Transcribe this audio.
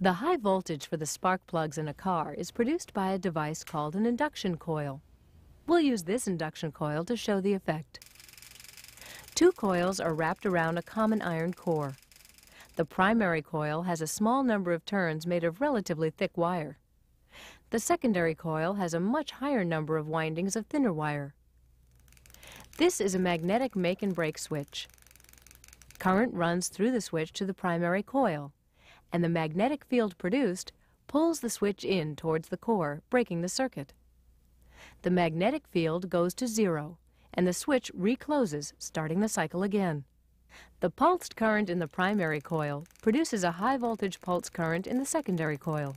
The high voltage for the spark plugs in a car is produced by a device called an induction coil. We'll use this induction coil to show the effect. Two coils are wrapped around a common iron core. The primary coil has a small number of turns made of relatively thick wire. The secondary coil has a much higher number of windings of thinner wire. This is a magnetic make and break switch. Current runs through the switch to the primary coil and the magnetic field produced pulls the switch in towards the core, breaking the circuit. The magnetic field goes to zero, and the switch recloses, starting the cycle again. The pulsed current in the primary coil produces a high voltage pulse current in the secondary coil.